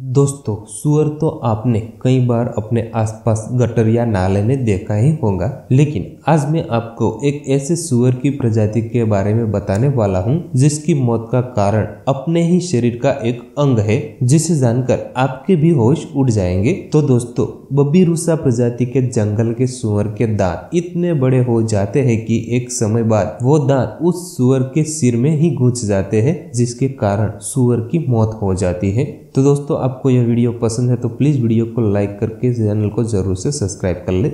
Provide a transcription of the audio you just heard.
दोस्तों, सुअर तो आपने कई बार अपने आसपास गटर या नाले में देखा ही होगा, लेकिन आज मैं आपको एक ऐसे सुअर की प्रजाति के बारे में बताने वाला हूँ, जिसकी मौत का कारण अपने ही शरीर का एक अंग है, जिसे जानकर आपके भी होश उड़ जाएँगे। तो दोस्तों, बब्बी रूसा प्रजाति के जंगल के सुअर के दांत इतने बड़े हो जाते हैं कि एक समय बाद वो दांत उस सुअर के सिर में ही घुस जाते हैं, जिसके कारण सुअर की मौत हो जाती है। तो दोस्तों आपको यह वीडियो पसंद है तो प्लीज़ वीडियो को लाइक करके चैनल को ज़रूर से सब्सक्राइब कर ले।